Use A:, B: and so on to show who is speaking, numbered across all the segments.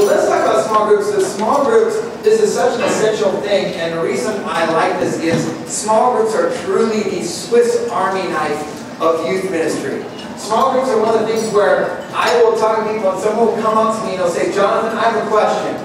A: So let's talk about small groups. The small groups, this is such an essential thing, and the reason I like this is small groups are truly the Swiss Army knife of youth ministry. Small groups are one of the things where I will talk to people and someone will come up to me and they'll say, Jonathan, I have a question.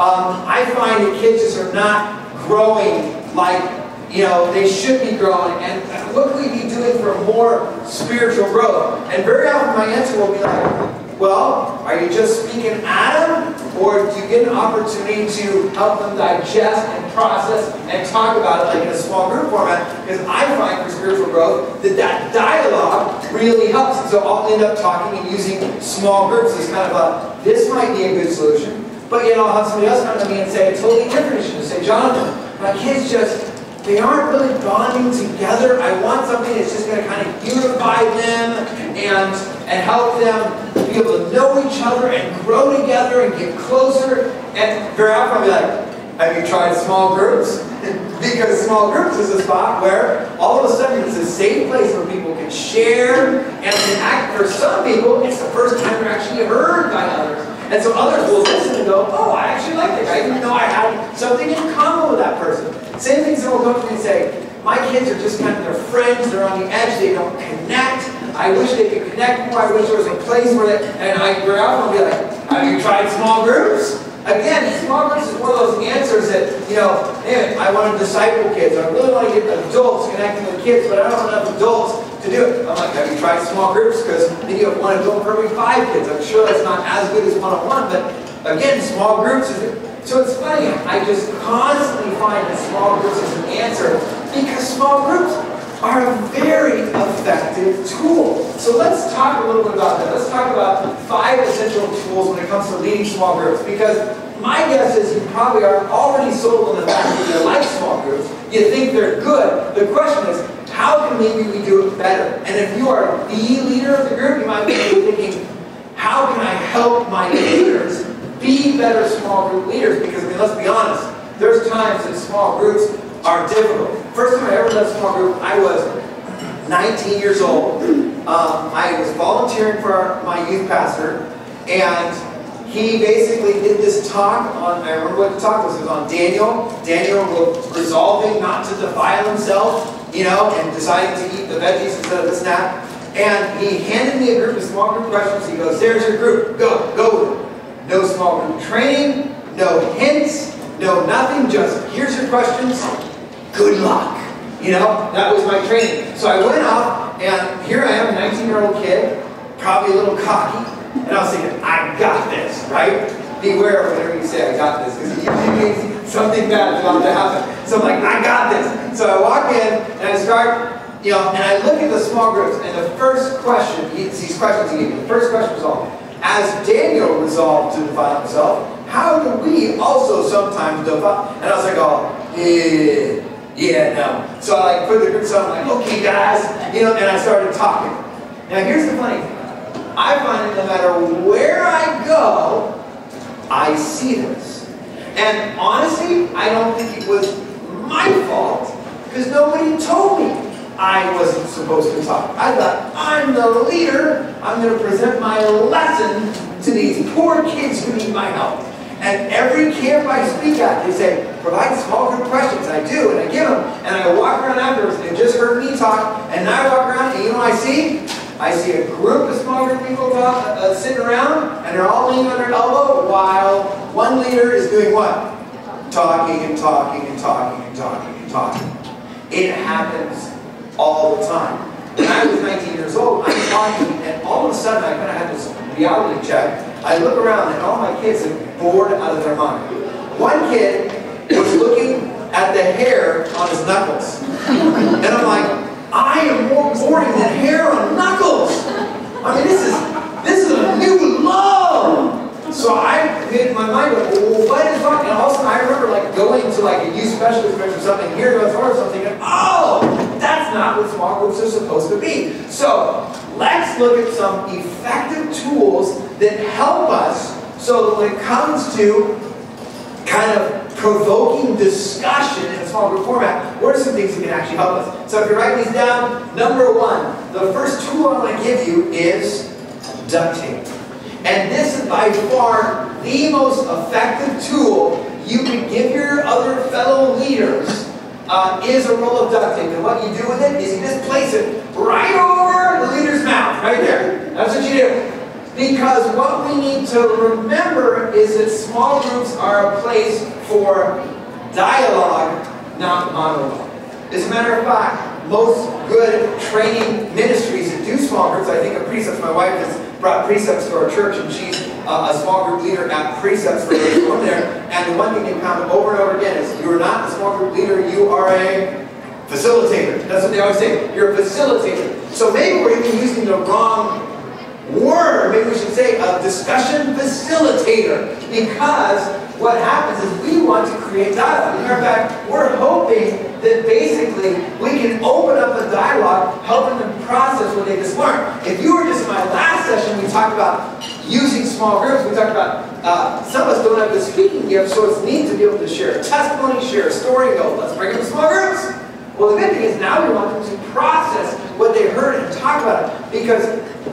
A: Um, I find that kids just are not growing like you know, they should be growing. And what could we be doing for more spiritual growth? And very often my answer will be like, well, are you just speaking at them? Or do you get an opportunity to help them digest and process and talk about it like in a small group format? Because I find for spiritual growth that that dialogue really helps. And so I'll end up talking and using small groups as kind of a, this might be a good solution. But yet I'll have somebody else come to me and say a totally different issue. Say, Jonathan, my kids just they aren't really bonding together. I want something that's just going to kind of unify them and, and help them able to know each other and grow together and get closer. And very often I'll be like, have you tried small groups? because small groups is a spot where all of a sudden it's a safe place where people can share and can act. For some people, it's the first time they're actually heard by others. And so others will listen and go, oh, I actually like this. I didn't know I had something in common with that person. Same thing someone will come to me and say, my kids are just kind of, they're friends, they're on the edge, they don't connect. I wish they could connect more. I wish there was a place where they, and I very often will be like, have you tried small groups? Again, small groups is one of those answers that, you know, man, I want to disciple kids. I really want to get adults connecting with kids, but I don't have enough adults to do it. I'm like, have you tried small groups? Because then you have one adult for every five kids. I'm sure that's not as good as one-on-one, but again, small groups is so it's funny, I just constantly find that small groups is an answer because small groups are a very effective tool. So let's talk a little bit about that. Let's talk about five essential tools when it comes to leading small groups because my guess is you probably are already sold on the fact that you like small groups. You think they're good. The question is, how can maybe we do it better? And if you are the leader of the group, you might be thinking, how can I help my leaders be better small group leaders because, I mean, let's be honest, there's times that small groups are difficult. First time I ever led a small group, I was 19 years old. Um, I was volunteering for my youth pastor, and he basically did this talk on, I remember what the talk was, it was on Daniel. Daniel resolving not to defile himself, you know, and deciding to eat the veggies instead of the snap. And he handed me a group of small group questions. He goes, there's your group, go, go with it no small group training, no hints, no nothing, just here's your questions, good luck. You know, that was my training. So I went out, and here I am, 19-year-old kid, probably a little cocky, and I was thinking, I got this, right? Beware of whenever you say I got this, because it usually means something bad is about to happen. So I'm like, I got this. So I walk in, and I start, you know, and I look at the small groups, and the first question, these questions he gave me, the first question was all, as Daniel resolved to defile himself, how do we also sometimes defile? And I was like, oh, yeah, yeah, no. So I like put the group so I'm like, okay, guys, you know, and I started talking. Now here's the funny thing. I find that no matter where I go, I see this. And honestly, I don't think it was my fault because nobody told me. I wasn't supposed to talk. I thought, I'm the leader. I'm going to present my lesson to these poor kids who need my help. And every camp I speak at, they say, provide small group questions. I do, and I give them. And I walk around afterwards, and they just heard me talk. And I walk around, and you know I see? I see a group of small group people talk, uh, sitting around, and they're all leaning on their elbow while one leader is doing what? Talking and talking and talking and talking and talking. It happens all the time. When I was 19 years old, I'm talking, and all of a sudden I kind of had this reality check. I look around, and all my kids are bored out of their mind. One kid was looking at the hair on his knuckles. And I'm like, I am more boring than hair on knuckles. I mean, this is this is a new love. So I made my mind go, well, what is wrong? And also I remember like going to like a Youth Specialties or something here to or something, and oh, that's not what small groups are supposed to be. So let's look at some effective tools that help us so that when it comes to kind of provoking discussion in a small group format, what are some things that can actually help us? So if you're writing these down, number one, the first tool I'm going to give you is duct tape. And this is by far the most effective tool you can give your other fellow leaders uh, is a roll of duct tape. And what you do with it is you just place it right over the leader's mouth, right there. That's what you do. Because what we need to remember is that small groups are a place for dialogue, not monologue. As a matter of fact, most good training ministries that do small groups, I think of Precepts, my wife has brought Precepts to our church and she's uh, a small group leader at Precepts for there. And the one thing you found over and over again is you're not a small group leader, you are a facilitator. That's what they always say. You're a facilitator. So maybe we're even using the wrong word. Maybe we should say a discussion facilitator because what happens is we want to create dialogue. In fact, we're hoping that basically we can open up a dialogue, helping them process what they just learned. If you were just in my last session, we talked about using small groups. We talked about uh, some of us don't have the speaking gift, so it's neat to be able to share testimony, share a story, go, let's bring them small groups. Well, the good thing is now we want them to process what they heard and talk about it. Because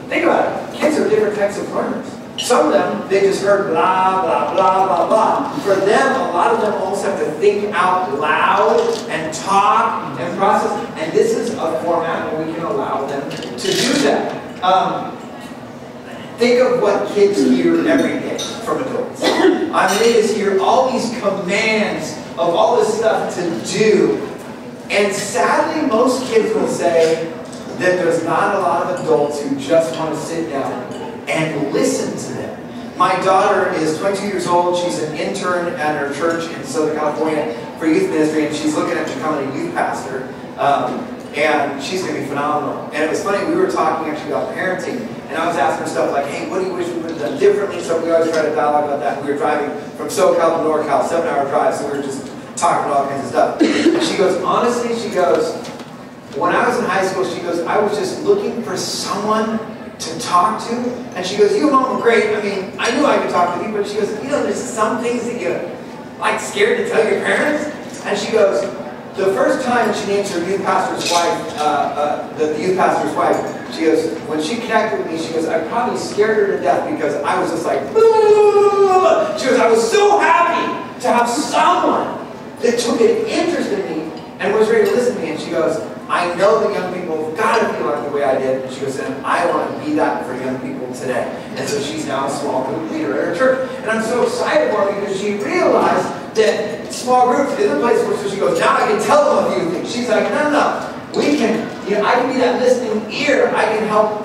A: think about it, kids are different types of learners. Some of them, they just heard blah, blah, blah, blah, blah. For them, a lot of them also have to think out loud and talk and process. And this is a format where we can allow them to do that. Um, think of what kids hear every day from adults. I mean, they just hear all these commands of all this stuff to do. And sadly, most kids will say that there's not a lot of adults who just want to sit down and listen to them. My daughter is 22 years old. She's an intern at her church in Southern California for youth ministry, and she's looking at becoming a youth pastor. Um, and she's going to be phenomenal. And it was funny, we were talking actually about parenting, and I was asking her stuff like, hey, what do you wish we would have done differently? So we always try to dialogue about that. We were driving from SoCal to NorCal, seven hour drive, so we were just talking about all kinds of stuff. And she goes, honestly, she goes, when I was in high school, she goes, I was just looking for someone to talk to. And she goes, you mom great. I mean, I knew I could talk to you, but she goes, you know, there's some things that you like scared to tell your parents. And she goes, the first time she names her youth pastor's wife, uh, uh, the, the youth pastor's wife, she goes, when she connected with me, she goes, I probably scared her to death because I was just like, she goes, I was so happy to have someone that took an interest in me and was ready to listen to me. And she goes, I know the young people have got to feel like the way I did. And she goes, and I want to be that for young people today. And so she's now a small group leader at her church. And I'm so excited for her because she realized that small groups is a place where so she goes, now I can tell them a few things. She's like, no, no, no. We can, you know, I can be that listening ear. I can help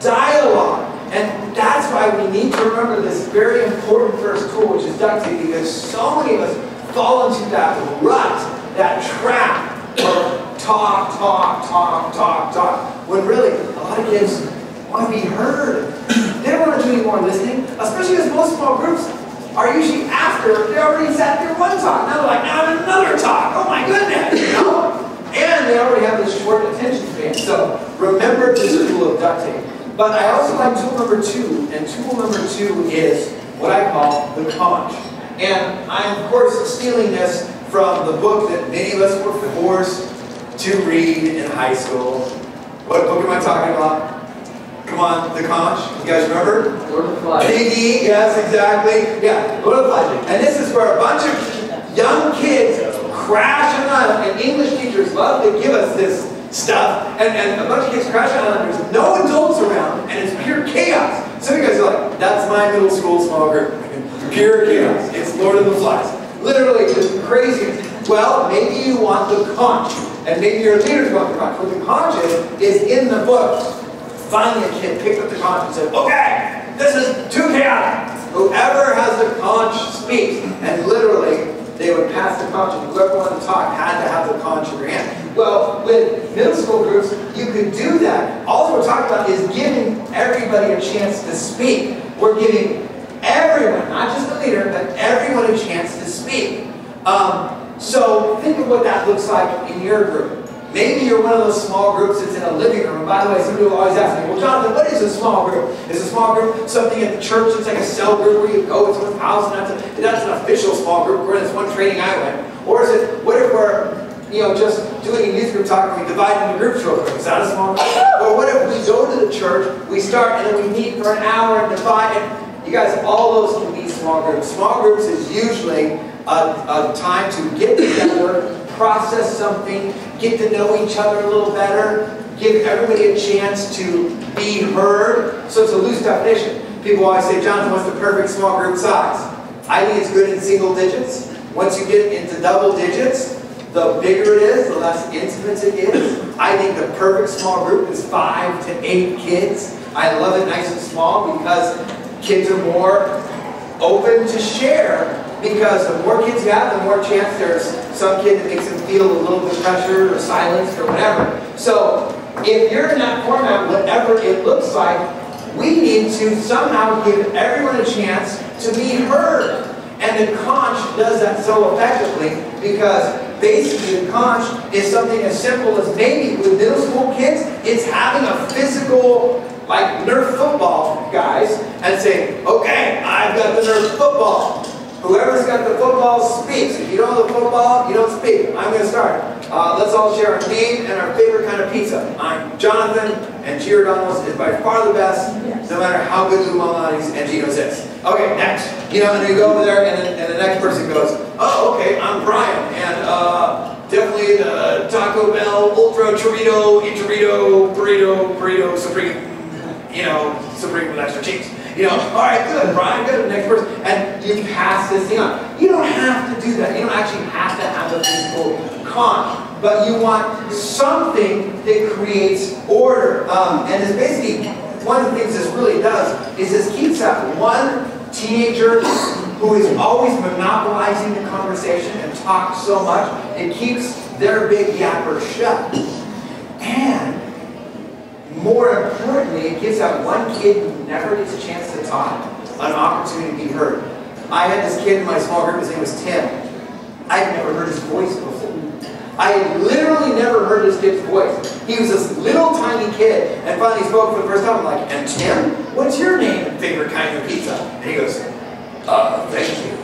A: dialogue. And that's why we need to remember this very important first tool, which is duct tape, because so many of us fall into that rut, that trap of talk, talk, talk, talk, talk. When really, a lot of kids want to be heard. They don't want to do any more listening, especially because most small groups are usually after they already sat through one talk. Now they're like, now another talk. Oh my goodness, you know? And they already have this short attention span. So remember this tool of duct tape. But I also like tool number two, and tool number two is what I call the conch. And I'm, of course, stealing this from the book that many of us were forced to read in high school. What book am I talking about? Come on, The Conch. You guys remember?
B: Lord of the Flies.
A: Yes, exactly. Yeah, Lord of the Flies. And this is where a bunch of young kids crash on an island, and English teachers love to give us this stuff, and, and a bunch of kids crash on an island. There's no adults around, and it's pure chaos. Some of you guys are like, that's my middle school small group. Pure chaos. It's Lord of the Flies. Literally, just crazy. Well, maybe you want the conch. And maybe your leaders want the conch. What the conch is, is in the book. Finally, a kid picked up the conch and said, okay, this is too chaotic. Whoever has the conch speaks. And literally, they would pass the conch, and whoever wanted to talk had to have the conch in their hand. Well, with middle school groups, you could do that. All we're talking about is giving everybody a chance to speak. We're giving everyone, not just the leader, but everyone a chance to speak. Um, so think of what that looks like in your group. Maybe you're one of those small groups that's in a living room. By the way, some people always ask me, well, Jonathan, what is a small group? Is a small group something at the church that's like a cell group where you go it's someone's house and that's, that's an official small group? We're one training I went. Or is it, what if we're, you know, just doing a youth group talk and we divide into groups real quick? Is that a small group? Or what if we go to the church, we start, and then we meet for an hour and divide, and You guys, all those can be small groups. Small groups is usually a, a time to get together, process something, get to know each other a little better, give everybody a chance to be heard. So it's a loose definition. People always say, Jonathan, what's the perfect small group size? I think it's good in single digits. Once you get into double digits, the bigger it is, the less intimate it is. I think the perfect small group is five to eight kids. I love it nice and small because kids are more open to share because the more kids you have, the more chance there's some kid that makes them feel a little bit pressured or silenced or whatever. So if you're in that format, whatever it looks like, we need to somehow give everyone a chance to be heard. And the conch does that so effectively because basically the conch is something as simple as maybe with middle school kids, it's having a physical, like Nerf football guys, and say, okay, I've got the Nerf football. Whoever's got the football speaks. If you don't have the football, you don't speak. I'm going to start. Uh, let's all share our name and our favorite kind of pizza. I'm Jonathan, and Giordano's is by far the best, yes. no matter how good Lou Malnati's and Gino's is. Okay, next. You know, and you go over there, and, then, and the next person goes, oh, okay, I'm Brian, and uh, definitely the Taco Bell Ultra Chorito, Inchorito, Burrito, Burrito, Supreme, you know, Supreme with extra cheese. You know, all right, good, Brian, good, next person. And you pass this thing on. You don't have to do that. You don't actually have to have a physical conch, but you want something that creates order. Um, and it's basically, one of the things this really does is this keeps that one teenager who is always monopolizing the conversation and talks so much, it keeps their big yapper shut. And more importantly, it gives that one kid who never gets a chance to talk an opportunity to be heard. I had this kid in my small group, his name was Tim. I'd never heard his voice before. I had literally never heard this kid's voice. He was this little tiny kid, and finally spoke for the first time. I'm like, and Tim, what's your name and favorite kind of pizza? And he goes, uh, thank you.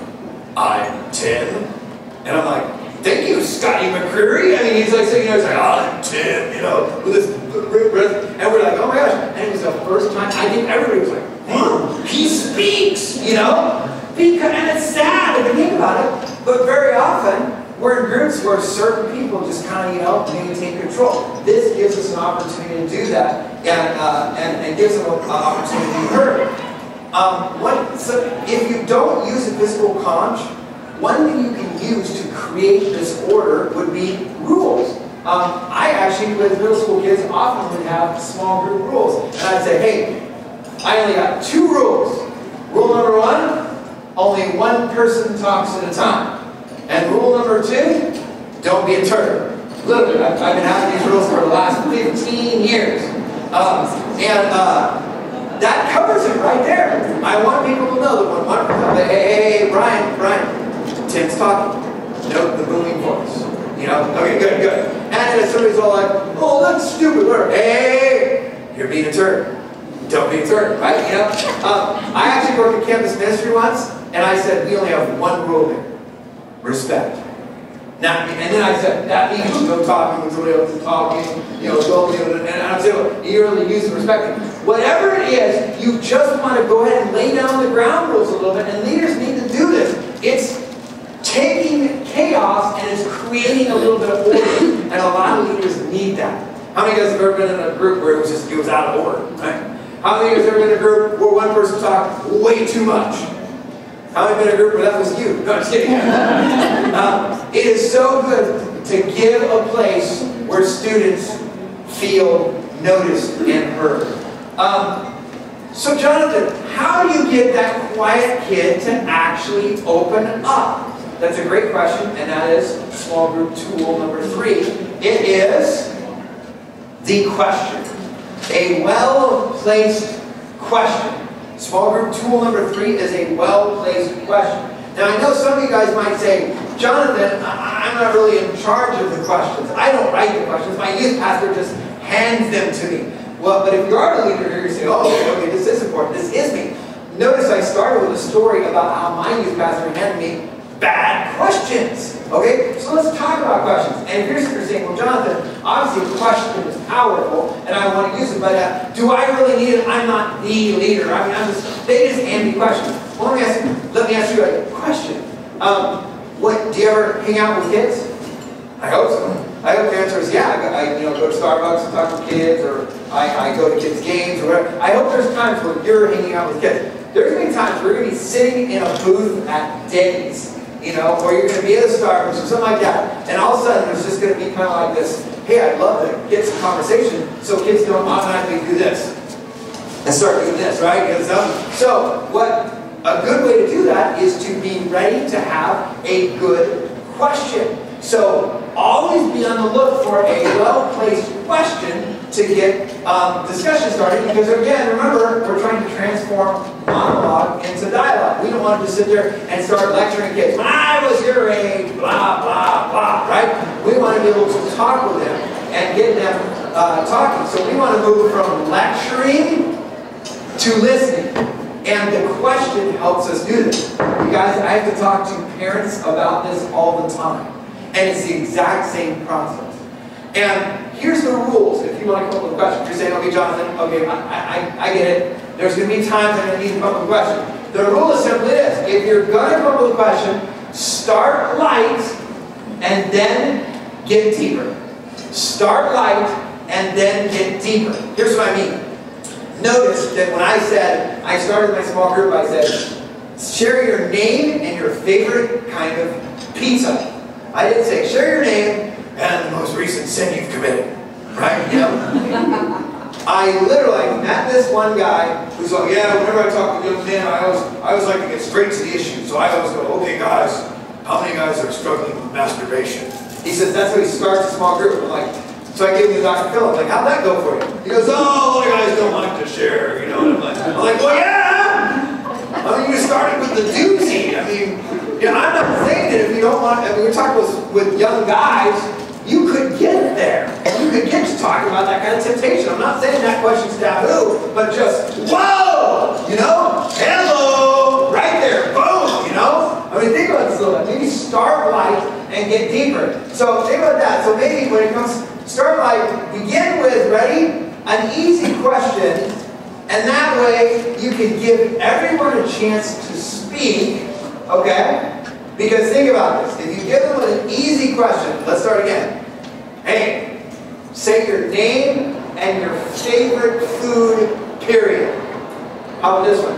A: I'm Tim. And I'm like, thank you, Scotty McCreery. I mean, he's like, you know, he's like, oh, Tim, you know, with this and we're like, oh my gosh. And it was the first time, I think everybody was like, he speaks, you know? Because, and it's sad if you think about it, but very often, we're in groups where certain people just kind of, you know, maintain control. This gives us an opportunity to do that and, uh, and, and gives them an opportunity to be heard. Um, what, so if you don't use a physical conch, one thing you can use to create this order would be rules. Um, I actually, with middle school kids, often would have small group rules. And I'd say, hey, I only got two rules. Rule number one, only one person talks at a time. And rule number two, don't be a turd. Literally, I've, I've been having these rules for the last 15 years. Um, and uh, that covers it right there. I want people to know that when one hey, hey, hey, Brian, Brian, Tim's talking. Note the booming voice. You know? Okay, good, good. And if somebody's all like, oh, that's stupid, whatever. Hey, you're being a turd. Don't be a turd, right? You know? Um, I actually worked at campus ministry once, and I said, we only have one rule here. Respect. Now, and then I said, that means no talking when somebody else is talking, you know, go, you know, and I'm saying, well, you really use respect. Whatever it is, you just want to go ahead and lay down the ground rules a little bit, and leaders need to do this. It's taking chaos and it's creating a little bit of order. And a lot of leaders need that. How many of you guys have ever been in a group where it was just it was out of order? Right? How many of you guys have ever been in a group where one person talked way too much? How many have been in a group where that was you? No, I'm just kidding. um, it is so good to give a place where students feel noticed and heard. Um, so, Jonathan, how do you get that quiet kid to actually open up? That's a great question, and that is small group tool number three. It is the question. A well-placed question. Small group tool number three is a well-placed question. Now, I know some of you guys might say, Jonathan, I'm not really in charge of the questions. I don't write the questions. My youth pastor just hands them to me. Well, but if you are a leader here, you say, oh, okay, this is important. This is me. Notice I started with a story about how my youth pastor handed me bad questions. Okay? So let's talk about questions. And here's what you're saying, well, Jonathan, obviously a question is powerful, and I want to use it, but uh, do I really need it? I'm not the leader. I mean, I'm just, they just hand me questions. Well, let me ask you, let me ask you a question. Um, what, do you ever hang out with kids? I hope so. I hope the answer is yeah. I, I you know go to Starbucks and talk to kids, or I, I go to kids' games, or whatever. I hope there's times where you're hanging out with kids. There's to be times where you're going to be sitting in a booth at Denny's, you know, or you're going to be at a Starbucks or something like that, and all of a sudden there's just going to be kind of like this. Hey, I'd love to get some conversation, so kids don't automatically do this and start doing this, right? So what a good way to do that is to be ready to have a good question. So always be on the look for a well-placed question to get um, discussion started because again, remember, we're trying to transform monologue into dialogue. We don't want to just sit there and start lecturing kids. I was your age, blah, blah, blah, right? We want to be able to talk with them and get them uh, talking. So we want to move from lecturing to listening. And the question helps us do this. You guys, I have to talk to parents about this all the time. And it's the exact same process. And here's the rules if you want to come up with a question. You're saying, okay, Jonathan, okay, I, I, I get it. There's going to be times I'm going to need to come up with a question. The rule is simply this. If you're going to come up with a question, start light and then get deeper. Start light and then get deeper. Here's what I mean. Notice that when I said, I started my small group, I said, share your name and your favorite kind of pizza. I didn't say, share your name and the most recent sin you've committed. Right? You know? I literally met this one guy who's like, yeah, whenever I talk to young men, I always, I always like to get straight to the issue. So I always go, okay, guys, how many guys are struggling with masturbation? He says that's how he starts a small group. I'm like, so I give him to Dr. Phil. I'm like, how'd that go for you? He goes, oh, a lot of guys don't like to share, you know. And I'm like, I'm like, well, yeah. I mean, you started with the doozy. I mean, yeah, I'm not saying that if you don't want, I mean, we're talking with, with young guys, you could get there. You could get to talking about that kind of temptation. I'm not saying that question's taboo, but just, whoa, you know, hello, right there, boom, you know? I mean, think about this a little bit. Maybe start light and get deeper. So think about that. So maybe when it comes, start light, begin with, ready? An easy question, and that way you can give everyone a chance to speak, okay? Because think about this. If you give them an easy question, let's start again. Hey, say your name and your favorite food, period. How about this one?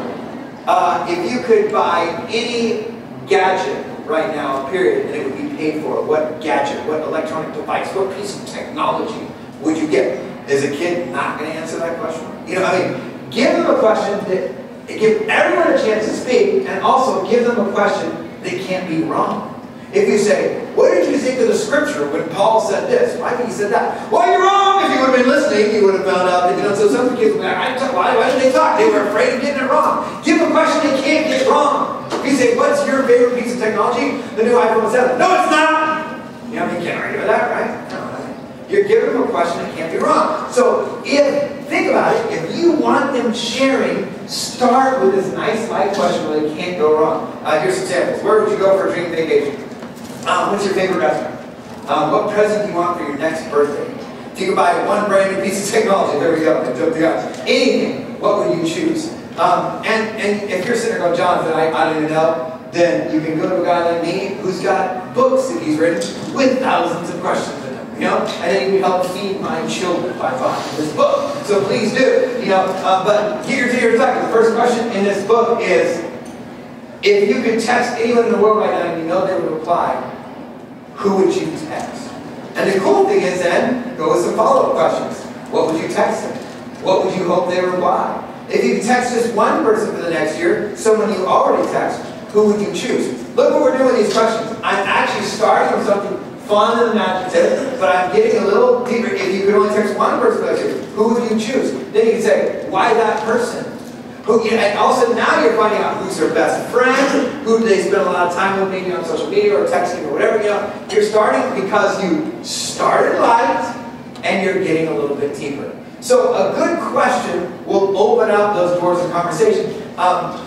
A: Uh, if you could buy any gadget right now, period, and it would be paid for, what gadget, what electronic device, what piece of technology would you get? Is a kid not going to answer that question? You know, I mean, give them a question that give everyone a chance to speak, and also give them a question they can't be wrong. If you say, what did you think of the scripture when Paul said this? Why think he say that? Well, you're wrong. If you would have been listening, you would have found out that, you know, so some kids be like, why, why did they talk? They were afraid of getting it wrong. Give a question they can't get wrong. If you say, what's your favorite piece of technology? The new iPhone 7. No, it's not. You know, you can't argue with that, right? You're giving them a question that can't be wrong. So if, think about it, if you want them sharing, start with this nice light question where they can't go wrong. Uh, here's some samples. Where would you go for a dream vacation? Um, what's your favorite restaurant? Um, what present do you want for your next birthday? If you could buy one brand new piece of technology, there we go. Anything, what would you choose? Um, and, and if you're sitting there going, Jonathan, I, I don't even know, then you can go to a guy like me who's got books that he's written with thousands of questions you know, and then you can help feed my children by buying this book. So please do, you know. Uh, but here's your second. The first question in this book is, if you could text anyone in the world right now and you know they would reply, who would you text? And the cool thing is then, go with some follow-up questions. What would you text them? What would you hope they reply? If you could text just one person for the next year, someone you already text, who would you choose? Look what we're doing with these questions. I'm actually starting from something fun and imaginative, but I'm getting a little deeper. If you could only text one person, who would you choose? Then you can say, why that person? Who, you know, and also now you're finding out who's their best friend, who they spend a lot of time with, maybe on social media or texting or whatever. You know, you're starting because you started light and you're getting a little bit deeper. So a good question will open up those doors of conversation. Um,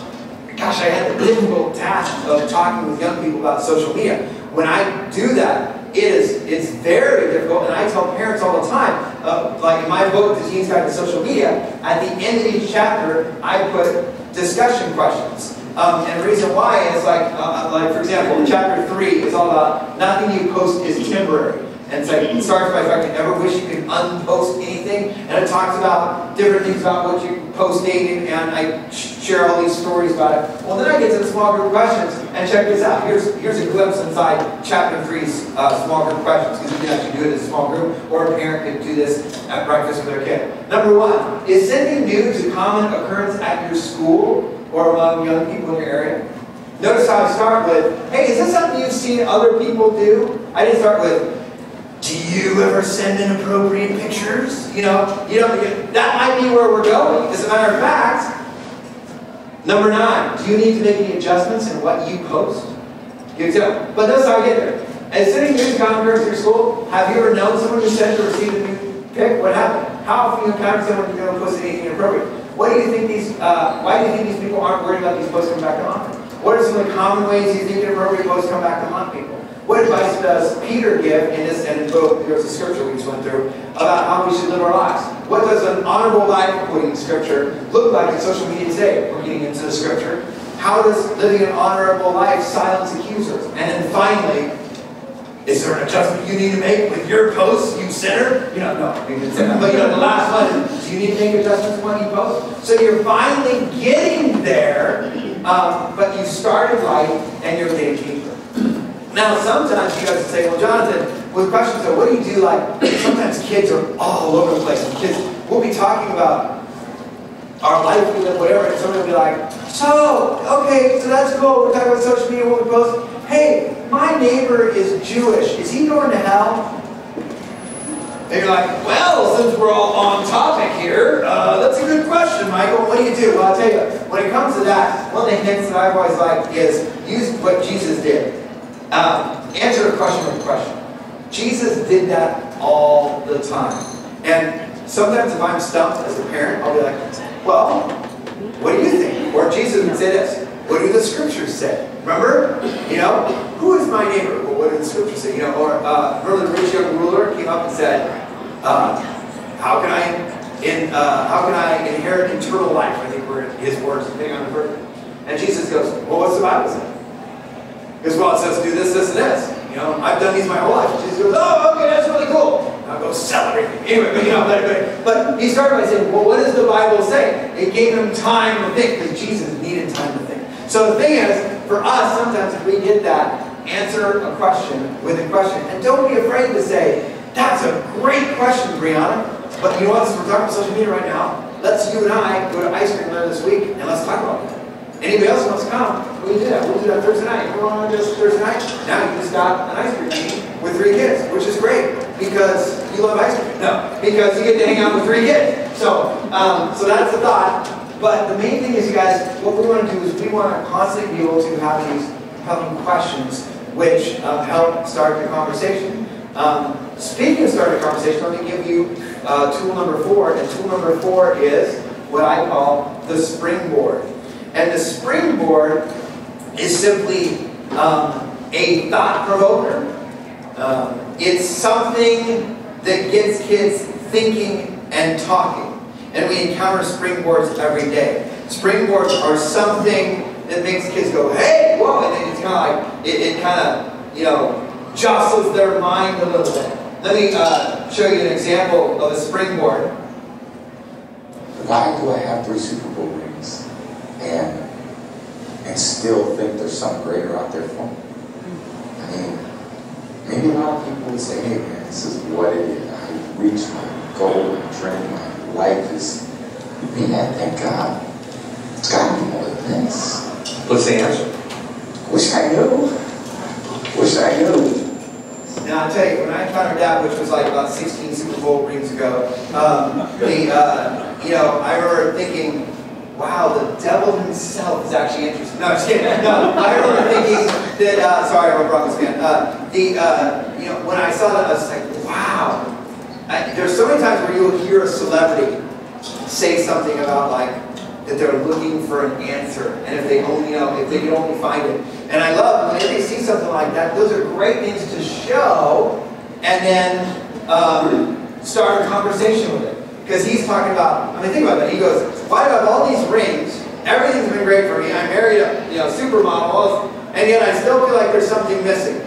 A: gosh, I had the difficult task of talking with young people about social media. When I do that, it is it's very difficult, and I tell parents all the time, uh, like in my book, The Teens Guide to Social Media, at the end of each chapter, I put discussion questions. Um, and the reason why is like, uh, like for example, chapter three is all about nothing you post is temporary. And it's like, it starts by, if I could ever wish you could unpost anything. And it talks about different things about what you post dating, and I share all these stories about it. Well, then I get to the small group questions, and check this out. Here's, here's a glimpse inside chapter three's uh, small group questions, because you can actually do it in a small group, or a parent could do this at breakfast with their kid. Number one, is sending nudes a common occurrence at your school or among young people in your area? Notice how I start with, hey, is this something you've seen other people do? I didn't start with, do you ever send inappropriate pictures? You know, you know, that might be where we're going. As a matter of fact, number nine, do you need to make any adjustments in what you post? You tell. But that's how I get there. And sitting conference at your school, have you ever known someone who sent or received a new pic? What happened? How often you encounter someone who never posted anything inappropriate? What do you think these, uh, why do you think these people aren't worried about these posts coming back to haunt them? What are some of the common ways you think inappropriate posts come back to haunt people? What advice does Peter give in this, and there's a scripture we just went through, about how we should live our lives? What does an honorable life, according to scripture, look like in social media today? We're getting into the scripture. How does living an honorable life silence accusers? And then finally, is there an adjustment you need to make with your posts, you sinner? You know, no, you. But you know, the last one, do you need to make adjustments when you post? So you're finally getting there, um, but you started right and you're getting deeper. Now, sometimes you guys will say, well, Jonathan, with questions, so what do you do? Like, sometimes kids are all over the place. And kids, we'll be talking about our life, we whatever, and somebody will be like, so, okay, so that's cool. We're talking about social media, what we post. Hey, my neighbor is Jewish. Is he going to hell? And you're like, well, since we're all on topic here, uh, that's a good question, Michael. What do you do? Well, I'll tell you, when it comes to that, one of the hints that I've always liked is use what Jesus did. Um, answer a question with a question. Jesus did that all the time. And sometimes if I'm stumped as a parent, I'll be like, well, what do you think? Or Jesus would say this, what do the scriptures say? Remember? You know, who is my neighbor? Well, what do the scriptures say? You know, or uh, remember the rich young ruler came up and said, uh, how can I in, uh, how can I inherit eternal life? I think were his words, depending on the verse. And Jesus goes, well, what's the Bible say? Because it says do this, this, and this. You know, I've done these my whole life. Jesus goes, oh, okay, that's really cool. I'll go everything. Anyway, but you know, but, but he started by saying, well, what does the Bible say? It gave him time to think because Jesus needed time to think. So the thing is, for us, sometimes if we get that, answer a question with a question. And don't be afraid to say, that's a great question, Brianna. But you know what? Since we're talking about social media right now, let's you and I go to ice cream later this week and let's talk about it. Anybody else wants to come, we do that. We'll do that Thursday night. Come on just Thursday night. Now you just got an ice cream meeting with three kids, which is great because you love ice cream. No, because you get to hang out with three kids. So, um, so that's the thought. But the main thing is, you guys, what we want to do is we want to constantly be able to have these compelling questions which um, help start the conversation. Um, speaking of starting a conversation, let me give you uh, tool number four. And tool number four is what I call the springboard. And the springboard is simply um, a thought provoker. Um, it's something that gets kids thinking and talking. And we encounter springboards every day. Springboards are something that makes kids go, hey, whoa, and it's kind of like, it, it kind of, you know, jostles their mind a little bit. Let me uh, show you an example of a springboard.
B: Why do I have three Super Bowl rings? And and still think there's something greater out there for me. I mean, maybe a lot of people would say, hey man, this is what it is. I reached my goal and dream. My life is, I mean, I thank God. It's got to be more than this.
A: What's the answer?
B: Wish I knew. Wish I knew.
A: Now, I'll tell you, when I encountered that, which was like about 16 Super Bowl rings ago, um, the, uh, you know, I remember thinking, wow, the devil himself is actually interested. No, I'm just kidding. No, I remember thinking that, uh, sorry, I'm a Broncos fan. Uh, the, uh, you know, when I saw that, I was like, wow. I, there's so many times where you'll hear a celebrity say something about like, that they're looking for an answer. And if they only know, if they could only find it. And I love when they see something like that, those are great things to show and then um, start a conversation with it. Because he's talking about, I mean, think about that. He goes, if I have all these rings, everything's been great for me, I married a you know, supermodel, and yet I still feel like there's something missing.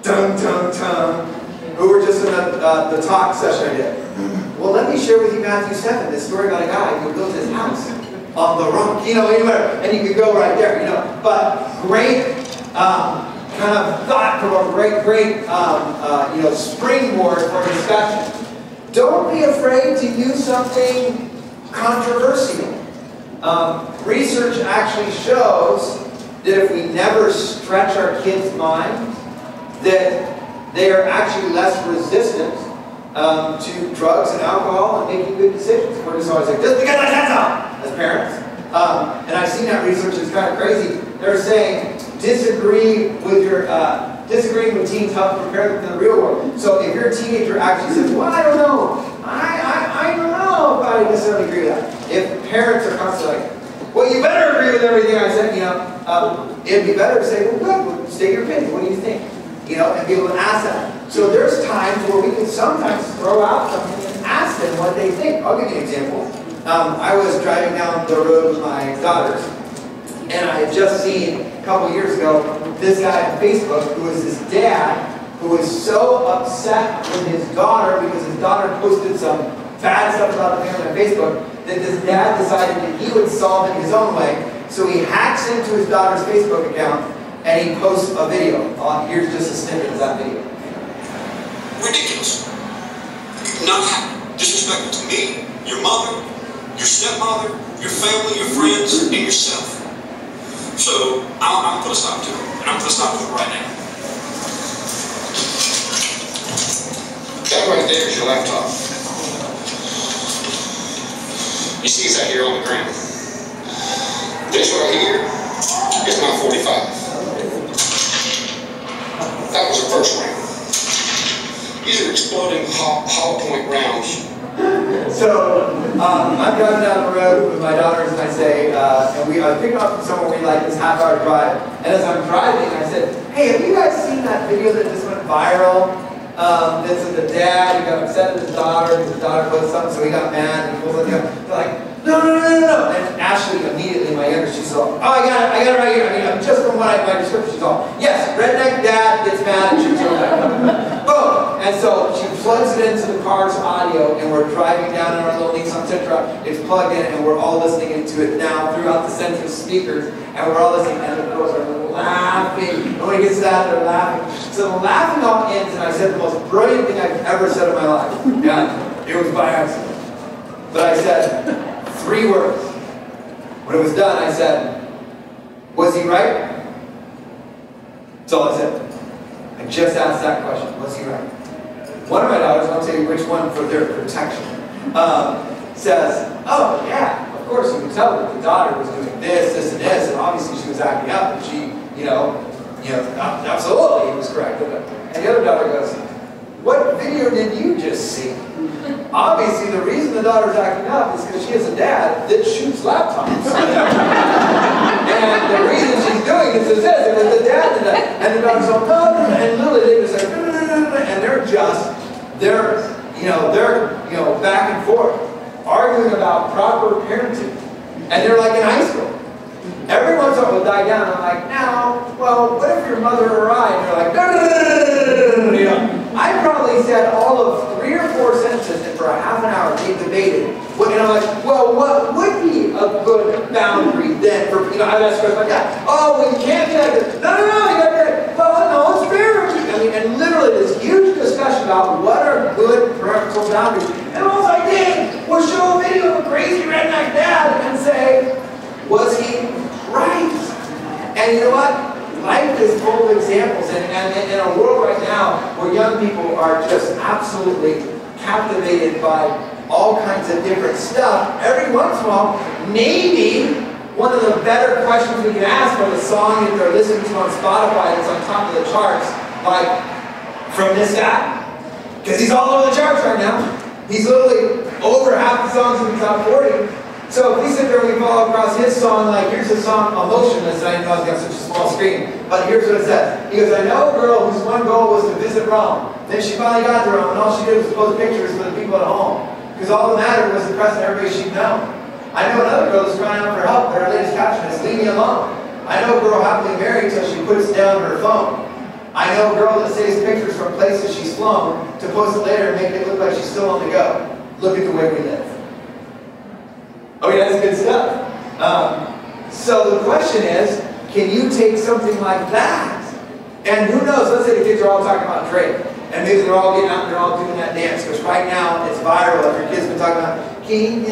A: Dun, dun, dun. Who were just in the, uh, the talk session I did. Well, let me share with you Matthew 7, this story about a guy who built his house on the rock, you know, anywhere, and you could go right there, you know. But great um, kind of thought from a great, great, um, uh, you know, springboard for discussion. Don't be afraid to use something controversial. Um, research actually shows that if we never stretch our kids' minds, that they are actually less resistant um, to drugs and alcohol and making good decisions. We're just always like, just because I said so, as parents. Um, and I've seen that research it's kind of crazy. They're saying disagree with your uh, disagreeing with teens help prepare them for the real world. So if your teenager actually says, "Well, I don't know, I, I, I don't know if I necessarily agree with that," if parents are constantly like, "Well, you better agree with everything I said," you know, um, it'd be better to say, "Well, good, state your opinion. What do you think?" You know, and be able to ask that. So there's times where we can sometimes throw out something and ask them what they think. I'll give you an example. Um, I was driving down the road with my daughters, and I had just seen a couple years ago this guy on Facebook who was his dad who was so upset with his daughter because his daughter posted some bad stuff about the family on Facebook that this dad decided that he would solve it his own way. So he hacks into his daughter's Facebook account and he posts a video. Uh, here's just a snippet of that video.
C: Ridiculous. Not disrespectful to me, your mother, your stepmother, your family, your friends, and yourself. So I'm, going to put a stop to it, and I'm going to stop to it right now. That right there is your laptop. You see it's out here on the ground. This right here is my 45. That was a first round. These are exploding hollow point rounds.
A: So um, I'm driving down the road with my daughters, and I say, uh, and we I picking up somewhere we like this half hour drive. And as I'm driving, I said, "Hey, have you guys seen that video that just went viral? Um, that's of the dad who got upset with his daughter because his daughter posted something, so he got mad and he pulls it down. They're like, no, no, no, no, no. And Ashley immediately, my younger, she's all, oh, I got it, I got it right here. I mean, I'm just from what I, my description, she's all, yes, redneck dad gets mad shoots her Boom! And so she plugs it into the car's audio, and we're driving down in our little Nissan Sentra. It's plugged in, and we're all listening into it now throughout the Sentra speakers, and we're all listening, and the girls are laughing. And when it gets that, they're laughing. So the laughing all ends, and I said the most brilliant thing I've ever said in my life. Yeah, it was by accident. But I said three words. When it was done, I said, was he right? That's all I said. I just asked that question. Was he right? One of my daughters, I'll which one for their protection, um, says, oh, yeah, of course, you can tell that the daughter was doing this, this, and this, and obviously she was acting up, and she, you know, you know, absolutely, he was correct. And the other daughter goes, what video did you just see? Obviously, the reason the daughter's acting up is because she has a dad that shoots laptops. and the reason she's doing it is this, it was the dad that. And the daughter's like, no, and they just like, and they're just, they're, you know, they're, you know, back and forth, arguing about proper parenting. And they're like in high school. Every once in a while die down. I'm like, now, well, what if your mother or I? And they're like, no, no, no, you know. I probably said all of three or four sentences, and for a half an hour they debated. And I'm like, well, what would be a good boundary then for, you know, I'd ask questions like that. Oh, well, can't do that. No, no, no, you got that. Well, no, it's fair. I mean, and literally this huge discussion about what are good parental boundaries. And all I did was show a video of a crazy redneck dad and say, was he right? And you know what? Life is full of examples, and, and in a world right now where young people are just absolutely captivated by all kinds of different stuff, every once in a while, maybe one of the better questions we can ask for the song that they're listening to on Spotify that's on top of the charts, like, from this guy. Because he's all over the charts right now. He's literally over half the songs in the top 40. So if we sit there and we follow across his song, like here's a song, Emotionless, and I know I was got such a small screen, but here's what it says. He goes, I know a girl whose one goal was to visit Rome. Then she finally got to Rome, and all she did was post pictures for the people at home. Because all that mattered was impressing everybody she'd known. I know another girl who's crying out for help, but her latest caption is, leave me alone. I know a girl happily married till she puts down her phone. I know a girl that saves pictures from places she's flown to post it later and make it look like she's still on the go. Look at the way we live. Okay, that's good stuff. Um, so the question is, can you take something like that? And who knows, let's say the kids are all talking about Drake. And maybe they're all getting out and they're all doing that dance. Because right now, it's viral. If your kids been talking about, Kiki,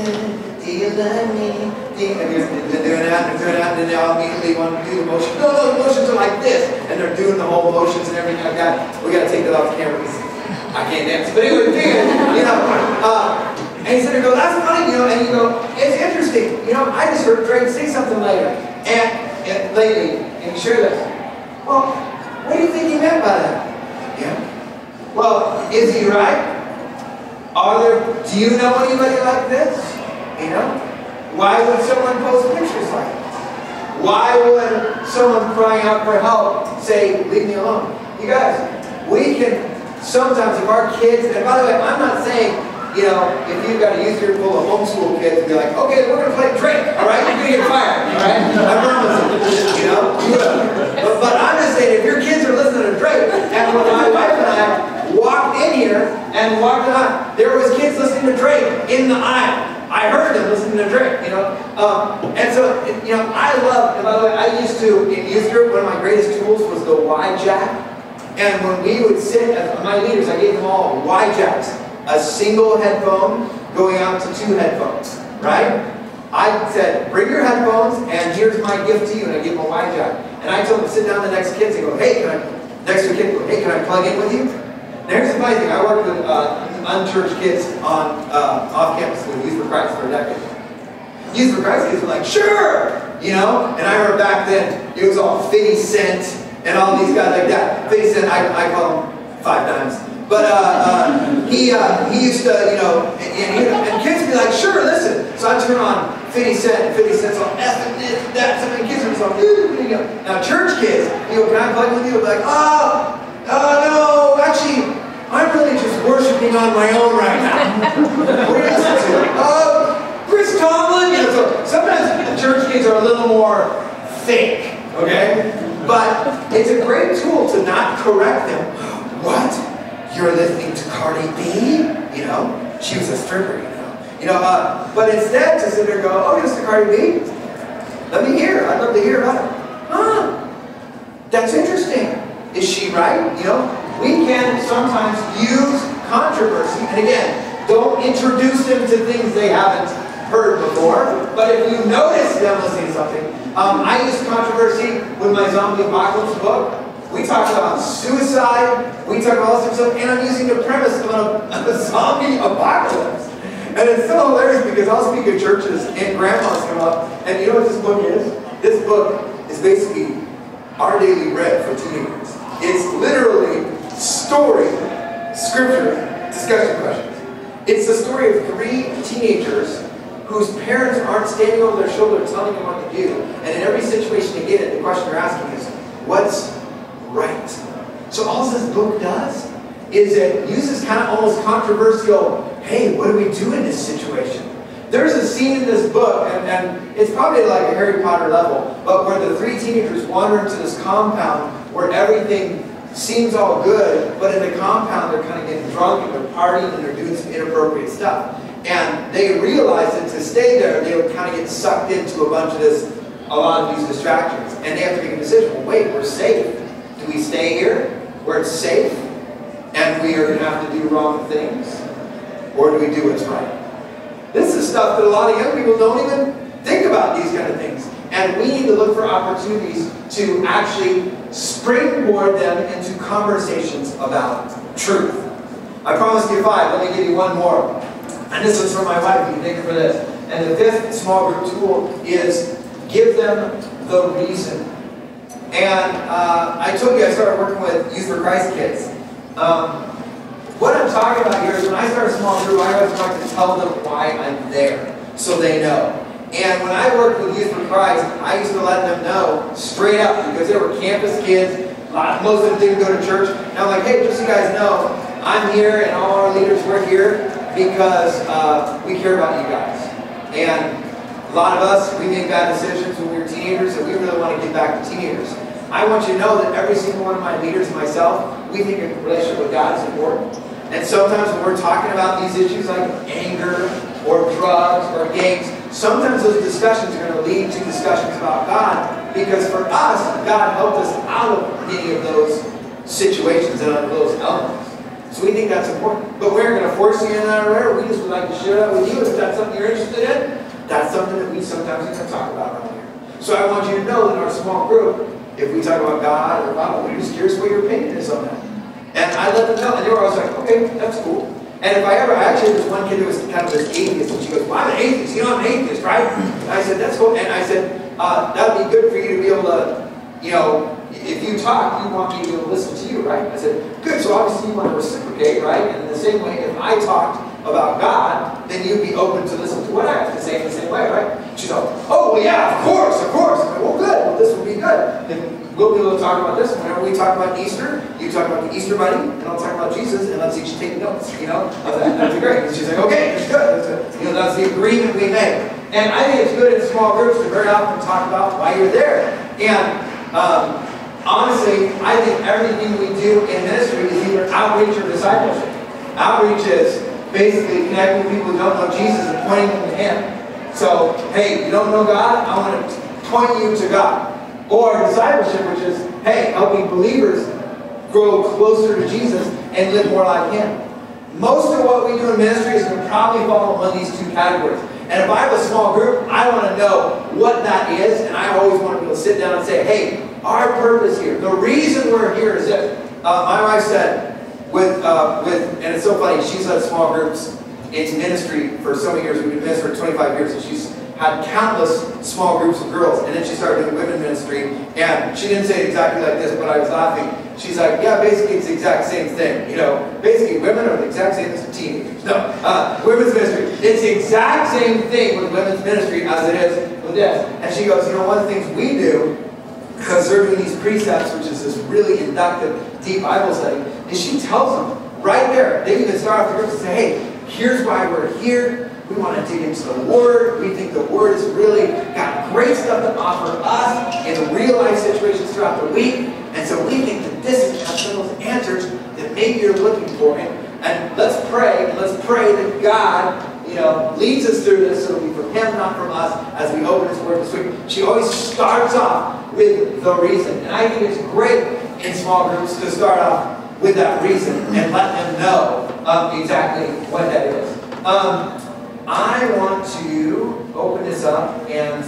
A: do you love me? And you're doing that, and they're doing that, and they all immediately want to do the motion. No, no, the motions are like this. And they're doing the whole motions and everything like that. We got to take that off camera because I can't dance. But anyway, you know, uh, and he said, go, that's funny, you know, and you go, it's interesting. You know, I just heard Drake say something later, and, and lately, and shared this. Well, what do you think he meant by that? Yeah. Well, is he right? Are there, do you know anybody like this? You know? Why would someone post pictures like this? Why would someone crying out for help say, leave me alone? You guys, we can sometimes, if our kids, and by the way, I'm not saying, you know, if you've got a youth group full of homeschool kids, be like, okay, we're going to play Drake, all right? You're going to get fired, all right? I promise you, you know, you will. But, but I'm just saying, if your kids are listening to Drake, and when my wife and I walked in here and walked on, there was kids listening to Drake in the aisle. I heard them listening to Drake, you know. Um, and so, you know, I love, and by the way, I used to, in youth group, one of my greatest tools was the Y jack. And when we would sit, as my leaders, I gave them all Y jacks. A single headphone going out to two headphones, right? I said, bring your headphones, and here's my gift to you, and I give them a Y jack. And I told them, sit down the next kids and go, hey, can I, next to kid, go, hey, can I plug in with you? Now here's the funny thing, I worked with uh, unchurched kids on uh, off campus with Youth for Christ for a decade. Youth for Christ kids were like, sure, you know. And I remember back then it was all 50 Cent and all these guys like that. 50 Cent, I, I call him five times. But uh, uh, he uh, he used to, you know, and, and, and, kids would be like, sure, listen. So I turn on 50 Cent, and 50 Cent's all F and this, that. So many kids are all, you know. Now church kids, you know, can I plug with you? And be like, oh, oh no, actually, I'm really just worshiping on my own right now. what are you listening to? Oh, Chris Tomlin. You know, so sometimes the church kids are a little more fake, okay? But it's a great tool to not correct them. What? You're listening to Cardi B? You know, she was a stripper, you know. You know, uh, but instead to sit there and go, oh, just the Cardi B? Let me hear. I'd love to hear about it. Huh? That's interesting. Is she right? You know, we can sometimes use controversy, and again, don't introduce them to things they haven't heard before, but if you notice them listening to something, um, I use controversy with my zombie apocalypse book. We talk about suicide, we talk about all sorts of stuff, and I'm using the premise of a, a zombie apocalypse. And it's so hilarious because I'll speak at churches and grandmas come up, and you know what this book is? This book is basically our daily bread for teenagers. It's literally story, scripture, discussion questions. It's the story of three teenagers whose parents aren't standing over their shoulder telling them what to do. And in every situation they get it, the question they're asking is, what's right? So all this book does is it uses kind of almost controversial, hey, what do we do in this situation? There's a scene in this book, and, and it's probably like a Harry Potter level, but where the three teenagers wander into this compound where everything seems all good, but in the compound they're kind of getting drunk and they're partying and they're doing some inappropriate stuff. And they realize that to stay there, they would kind of get sucked into a bunch of this, a lot of these distractions. And they have to make a decision. Well, wait, we're safe. Do we stay here where it's safe and we are going to have to do wrong things? Or do we do what's right? This is stuff that a lot of young people don't even think about these kind of things. And we need to look for opportunities to actually springboard them into conversations about truth. I promised you five. Let me give you one more. And this is from my wife. You thank her for this. And the fifth small group tool is give them the reason. And uh, I told you I started working with Youth for Christ kids. Um, what I'm talking about here is when I start a small group, I always like to tell them why I'm there so they know. And when I worked with Youth for Christ, I used to let them know straight up because they were campus kids. Most of them didn't go to church. And I'm like, hey, just so you guys know, I'm here and all our leaders, we're here because uh, we care about you guys. And a lot of us, we made bad decisions when we were teenagers and we really want to get back to teenagers. I want you to know that every single one of my leaders and myself, we think a relationship with God is important. And sometimes when we're talking about these issues like anger or drugs or gangs, sometimes those discussions are going to lead to discussions about God because for us, God helped us out of many of those situations and out of those elements. So we think that's important. But we're going to force you in that area. We just would like to share that with you. If that's something you're interested in, that's something that we sometimes to talk about around here. So I want you to know that in our small group, if we talk about God or the Bible, we're just curious what your opinion is on that. And I let them know, and they were always like, okay, that's cool. And if I ever, I actually, was one kid who was kind of this atheist, and she goes, well, I'm an atheist, you know, I'm an atheist, right? And I said, that's cool. And I said, uh, that would be good for you to be able to, you know, if you talk, you want me to listen to you, right? I said, good, so obviously you want to reciprocate, right? And in the same way, if I talked about God, then you'd be open to listen to what I have to say in the same way, right? She's like, oh, well, yeah, of course, of course. Well, good, well, this will be good. We'll be able to talk about this. Whenever we talk about Easter, you talk about the Easter bunny, and I'll talk about Jesus, and let's each take notes, you know? That'd be great. And she's like, okay, that's good, that's good. You know, that's the agreement we made. And I think it's good in small groups to very often talk about why you're there. And um, honestly, I think everything we do in ministry is either outreach or discipleship. Outreach is basically connecting people who don't know Jesus and pointing them to Him. So, hey, you don't know God? I want to point you to God. Or discipleship, which is, hey, helping believers grow closer to Jesus and live more like Him. Most of what we do in ministry is going to probably fall of these two categories. And if I have a small group, I want to know what that is, and I always want to be able to sit down and say, hey, our purpose here, the reason we're here is this. Uh, my wife said, with, uh, with, and it's so funny, she's led small groups in ministry for so many years. We've been ministering for 25 years, and she's had countless small groups of girls, and then she started doing women ministry, and she didn't say exactly like this, but I was laughing. She's like, yeah, basically it's the exact same thing. You know, basically women are the exact same as teenagers. No, uh, women's ministry. It's the exact same thing with women's ministry as it is with this. And she goes, you know, one of the things we do, doing these precepts, which is this really inductive, deep Bible study, is she tells them right there, they even start off the group and say, hey, here's why we're here. We want to dig into the Word. We think the Word has really got great stuff to offer us in real life situations throughout the week. And so we think that this is some of those answers that maybe you're looking for. And, and let's pray, let's pray that God, you know, leads us through this so it'll be from Him, not from us, as we open His Word this week. She always starts off with the reason. And I think it's great in small groups to start off with that reason and let them know um, exactly what that is. Um, I want to open this up and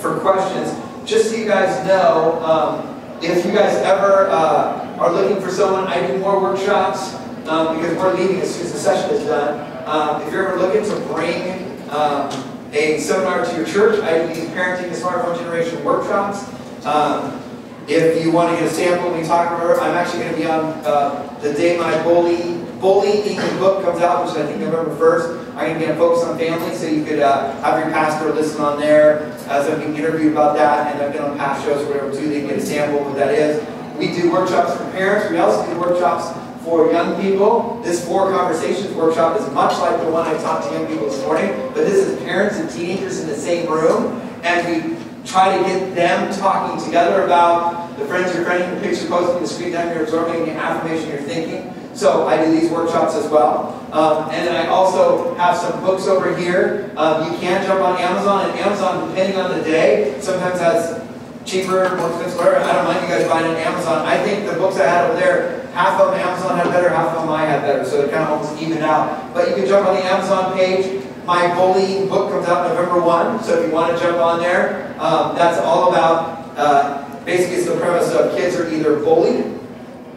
A: for questions, just so you guys know, um, if you guys ever uh, are looking for someone, I do more workshops um, because we're leaving as soon as the session is done. Um, if you're ever looking to bring um, a seminar to your church, I do these parenting the smartphone generation workshops. Um, if you want to get a sample, we talk about I'm actually going to be on uh, the day my bully bullying book comes out, which I think November 1st. I'm going to focus on family, so you could uh, have your pastor listen on there as I'm being interviewed about that, and I've been on past shows or whatever too. They can get a sample of what that is. We do workshops for parents. We also do workshops for young people. This Four Conversations workshop is much like the one I talked to young people this morning, but this is parents and teenagers in the same room, and we try to get them talking together about the friends you're friending, the picture posting, the screen time you're absorbing, the affirmation you're thinking. So I do these workshops as well. Um, and then I also have some books over here. Um, you can jump on Amazon, and Amazon, depending on the day, sometimes has cheaper, expensive, whatever. I don't mind you guys buying on Amazon. I think the books I had over there, half of them Amazon had better, half of them I had better, so it kind of almost evened out. But you can jump on the Amazon page. My bullying book comes out November 1, so if you want to jump on there, um, that's all about, uh, basically it's the premise of kids are either bullied,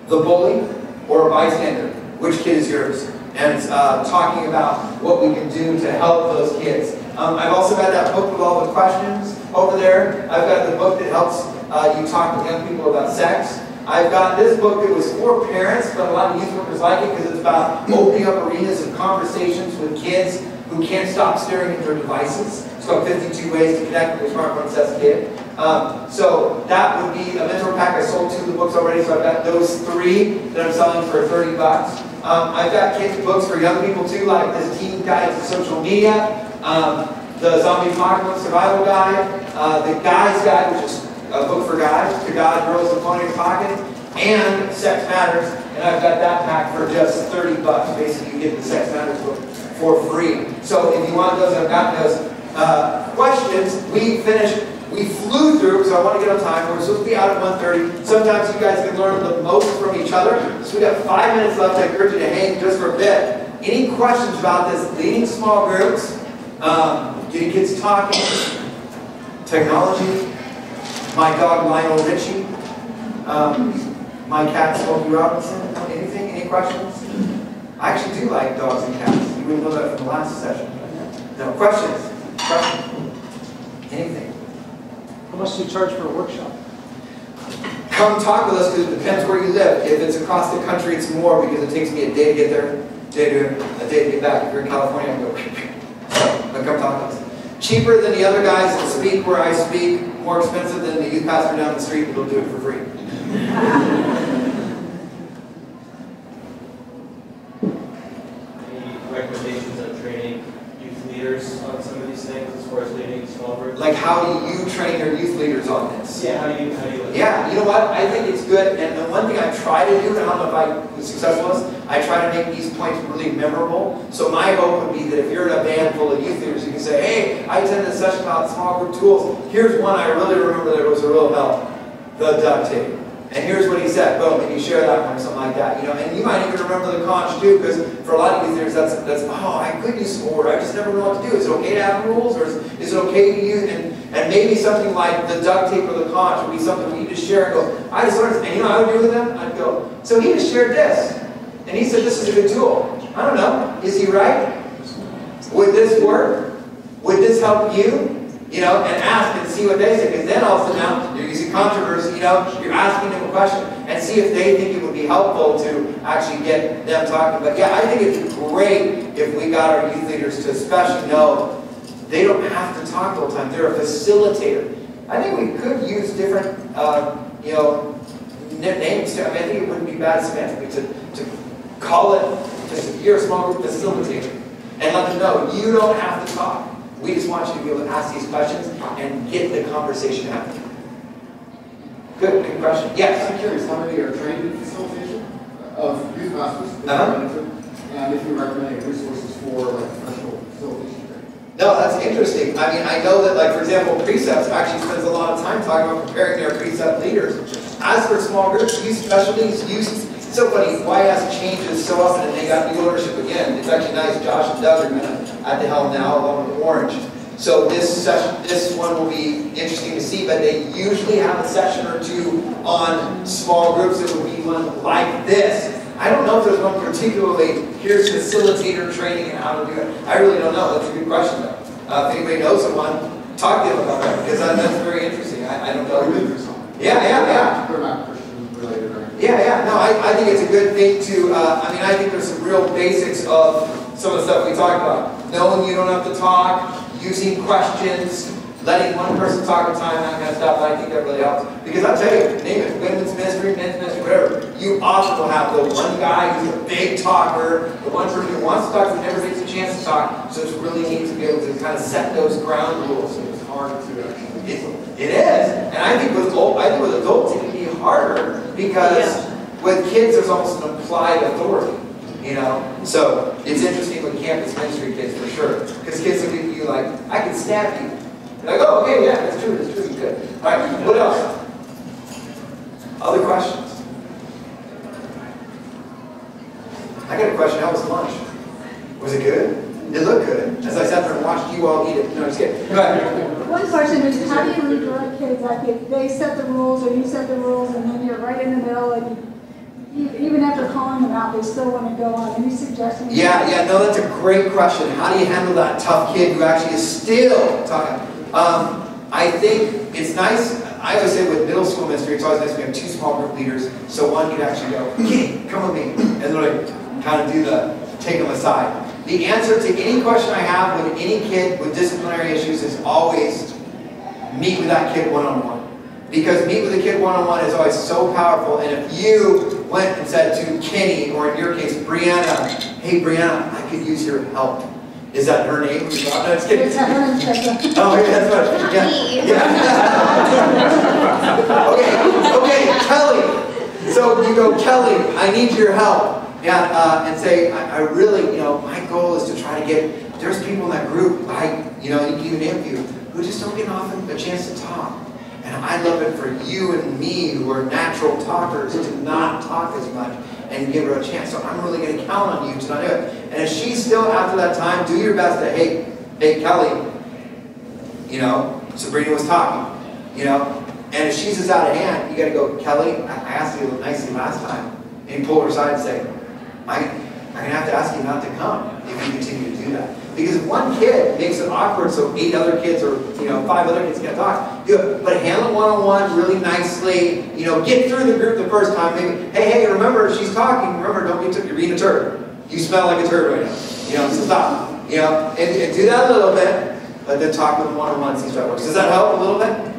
A: the bully, or a bystander. Which kid is yours? And uh, talking about what we can do to help those kids. Um, I've also got that book with all the questions over there. I've got the book that helps uh, you talk to young people about sex. I've got this book that was for parents, but a lot of youth workers like it because it's about opening up arenas of conversations with kids who can't stop staring at their devices. Called 52 Ways to Connect with Your Smartphone Kid. Um, so that would be a mentor pack. I sold two of the books already, so I've got those three that I'm selling for 30 bucks. Um, I've got kids books for young people too, like this Teen Guide to Social Media, um, the Zombie Apocalypse Survival Guide, uh, the Guy's Guide, which is a book for guys, to God, girls, and phone in your pocket, and Sex Matters, and I've got that pack for just 30 bucks. Basically, you get the Sex Matters book for free. So if you want those, I've got those. Uh, questions, we finished, we flew through because I want to get on time. We're supposed to be out at 1.30. Sometimes you guys can learn the most from each other. So we got five minutes left. I encourage you to hang just for a bit. Any questions about this leading small groups, um, getting kids talking, technology, my dog Lionel Richie, um, my cat Smokey Robinson, anything, any questions? I actually do like dogs and cats. You wouldn't know that from the last session. No, questions? Anything?
D: How much do you charge for a workshop?
A: Come talk with us because it depends where you live. If it's across the country, it's more because it takes me a day to get there, day to, a day to get back. If you're in California, I go, so, but come talk to us. Cheaper than the other guys that speak where I speak, more expensive than the youth pastor down the street that'll do it for free.
E: Any recommendations on training youth leaders on some of these things as far as leading small groups?
A: Like, how do you train your youth leaders on this?
E: Yeah, how do you, how do you?
A: Yeah, you know what? I think it's good. And the one thing I try to do, and I don't know if I was successful is, I try to make these points really memorable. So my hope would be that if you're in a band full of youth leaders, you can say, hey, I attended a session about small group tools. Here's one I really remember that was a real help. The duct tape. And here's what he said. Boom, and you share that one or something like that. You know, and you might even remember the conch too, because for a lot of youth leaders, that's that's oh, I could use some. I just never know what to do. Is it okay to have rules, or is, is it okay to use and and maybe something like the duct tape or the conch would be something we just share and go, I just learned, and you know, I would do with them. I'd go, so he just shared this, and he said this is a good tool. I don't know, is he right? Would this work? Would this help you? You know, and ask and see what they say. Because then also now you're using controversy, you know, you're asking them a question and see if they think it would be helpful to actually get them talking. But yeah, I think it's great if we got our youth leaders to especially know they don't have to talk all the time. They're a facilitator. I think we could use different, uh, you know, names. I mean, I think it wouldn't be bad semantically to, to call it, just, you're a small group facilitator. And let them know, you don't have to talk. We just want you to be able to ask these questions and get the conversation happening. Good, good question. Yes?
F: I'm curious, how many are trained in facilitation of youth pastors?
A: Uh-huh.
F: And if you're recommending resources for like professional facilitation training?
A: No, that's interesting. I mean, I know that, like, for example, Precepts actually spends a lot of time talking about preparing their Precept leaders. As for small groups, Youth Specialties, use it's so funny, YS changes so often and they got new ownership again. It's actually nice, Josh and Doug are gonna, at the helm now, along with Orange. So this session, this one will be interesting to see, but they usually have a session or two on small groups. It would be one like this. I don't know if there's one particularly, here's facilitator training and how to do it. I really don't know. That's a good question though. Uh, if anybody knows someone, talk to them about that because that, that's very interesting. I, I don't know.
F: We've been through.
A: Yeah, yeah, yeah.
F: They're not Christian related or anything.
A: Yeah, yeah, no, I, I think it's a good thing to, uh, I mean, I think there's some real basics of some of the stuff we talked about. Knowing you don't have to talk, using questions, letting one person talk at a time, that kind of stuff, I think that really helps. Because I'll tell you, name it, women's ministry, men's ministry, whatever, you often will have the one guy who's a big talker, the one person who wants to talk but never gets a chance to talk, so it's really neat to be able to kind of set those ground rules.
F: It's hard to actually.
A: It, it is, and I think with adult, I think with adults it can be harder because with kids there's almost an implied authority, you know. So it's interesting with campus ministry kids for sure, because kids look at you like, I can stab you. You're like, oh, okay, yeah, that's true, that's true, could. All right, what else? Other questions? I got a question. How was lunch? Was it good? It looked good. As I sat there and watched you all eat it. No, I'm just kidding.
G: One question is, how do you redirect kids, like if they set the rules or you set the rules and then you're right in the middle and even after calling them out, they still want to go on, any suggestions?
A: Yeah, yeah, no, that's a great question. How do you handle that tough kid who actually is still talking? Um, I think it's nice. I always say with middle school ministry, it's always nice we have two small group leaders, so one can actually go, "Kitty, come with me," and they're like, kind of do the take them aside. The answer to any question I have with any kid with disciplinary issues is always meet with that kid one-on-one. Because meet with a kid one-on-one is always so powerful. And if you went and said to Kenny, or in your case, Brianna, hey Brianna, I could use your help. Is that her name? No, just kidding.
G: It's hundred.
A: Oh, maybe that's what. Yeah. yeah. okay, okay, Kelly. So you go, Kelly, I need your help. Yeah, uh, and say, I, I really, you know, my goal is to try to get, there's people in that group, I, you know, you even interview, who just don't get often a chance to talk. And I'd love it for you and me, who are natural talkers, to not talk as much and give her a chance. So I'm really going to count on you to not do it. And if she's still after that time, do your best to, hey, hey, Kelly, you know, Sabrina was talking, you know, and if she's just out of hand, you got to go, Kelly, I I asked you nicely last time, and you pull her aside and say, I, I'm going to have to ask you not to come if you continue to do that. Because if one kid makes it awkward so eight other kids or, you know, five other kids can't talk, do. But handle one-on-one really nicely, you know, get through the group the first time. Maybe, hey, hey, remember, she's talking. Remember, don't be, you're being a turd. You smell like a turd right now. You know, so stop. You know, and, and do that a little bit, but then talk with one-on-one, see if that works. Does that help a little bit?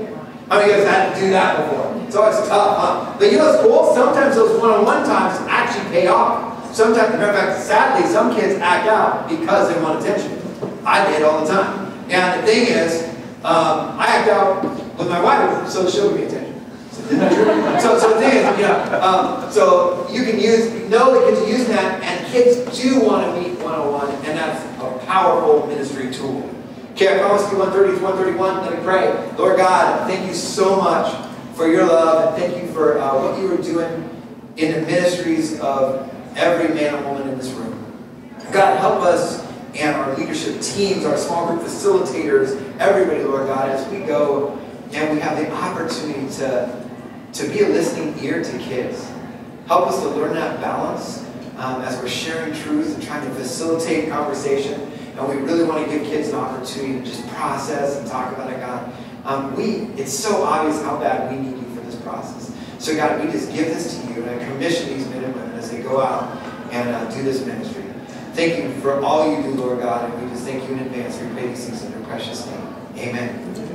A: How many of you guys had to do that before? So It's tough, huh? But you know what's cool? Sometimes those one-on-one times actually pay off. Sometimes, of fact, sadly, some kids act out because they want attention. I did all the time. And the thing is, um, I act out with my wife, so she'll give me attention. so, so the thing is, know, um, so you can use, know the kids are using that, and kids do want to meet one-on-one, and that's a powerful ministry tool. Okay, I promise you 130 is 131. Let me pray. Lord God, thank you so much for your love, and thank you for uh, what you are doing in the ministries of every man and woman in this room. God, help us and our leadership teams, our small group facilitators, everybody, Lord God, as we go and we have the opportunity to, to be a listening ear to kids. Help us to learn that balance um, as we're sharing truth and trying to facilitate conversation. And we really want to give kids an opportunity to just process and talk about it, God. Um, we, it's so obvious how bad we need you for this process. So, God, we just give this to you, and I commission these men and women go out and uh, do this ministry. Thank you for all you do, Lord God, and we just thank you in advance. We pray these things in your precious name. Amen.